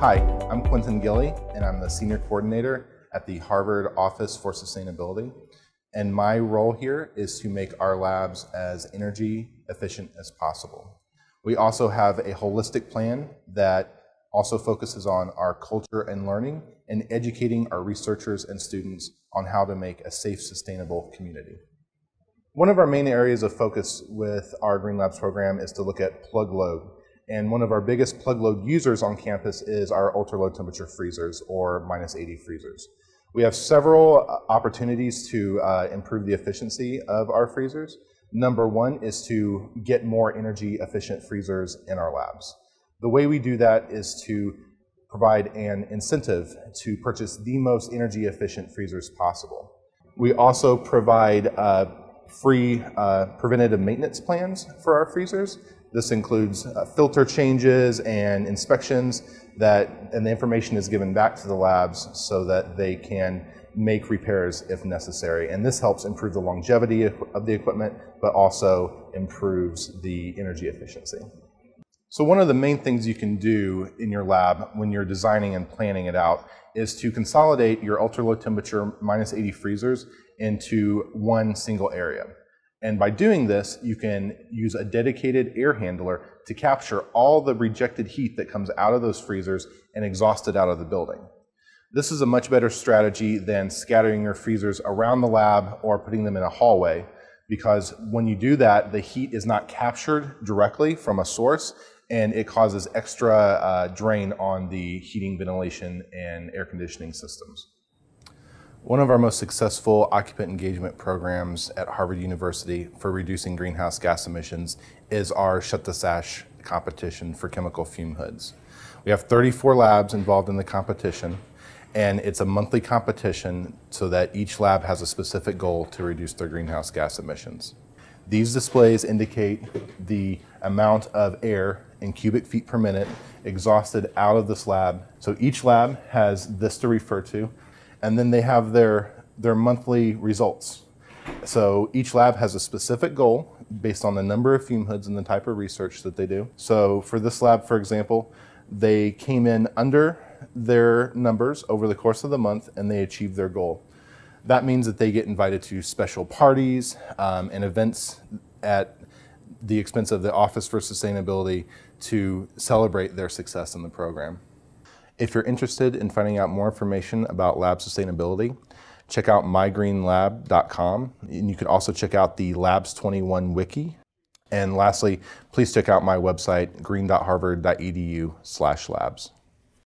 Hi, I'm Quentin Gilly, and I'm the Senior Coordinator at the Harvard Office for Sustainability. And my role here is to make our labs as energy efficient as possible. We also have a holistic plan that also focuses on our culture and learning and educating our researchers and students on how to make a safe, sustainable community. One of our main areas of focus with our Green Labs program is to look at plug load. And one of our biggest plug load users on campus is our ultra low temperature freezers or minus 80 freezers. We have several uh, opportunities to uh, improve the efficiency of our freezers. Number one is to get more energy efficient freezers in our labs. The way we do that is to provide an incentive to purchase the most energy efficient freezers possible. We also provide uh, free uh, preventative maintenance plans for our freezers. This includes uh, filter changes and inspections that, and the information is given back to the labs so that they can make repairs if necessary. And this helps improve the longevity of the equipment, but also improves the energy efficiency. So one of the main things you can do in your lab when you're designing and planning it out is to consolidate your ultra low temperature minus 80 freezers into one single area. And by doing this, you can use a dedicated air handler to capture all the rejected heat that comes out of those freezers and exhaust it out of the building. This is a much better strategy than scattering your freezers around the lab or putting them in a hallway because when you do that, the heat is not captured directly from a source and it causes extra uh, drain on the heating, ventilation, and air conditioning systems. One of our most successful occupant engagement programs at Harvard University for reducing greenhouse gas emissions is our Shut the Sash competition for chemical fume hoods. We have 34 labs involved in the competition, and it's a monthly competition so that each lab has a specific goal to reduce their greenhouse gas emissions. These displays indicate the amount of air in cubic feet per minute exhausted out of this lab. So each lab has this to refer to and then they have their, their monthly results. So each lab has a specific goal based on the number of fume hoods and the type of research that they do. So for this lab, for example, they came in under their numbers over the course of the month and they achieved their goal. That means that they get invited to special parties um, and events at the expense of the Office for Sustainability to celebrate their success in the program. If you're interested in finding out more information about lab sustainability, check out mygreenlab.com. And you can also check out the Labs 21 wiki. And lastly, please check out my website, green.harvard.edu slash labs.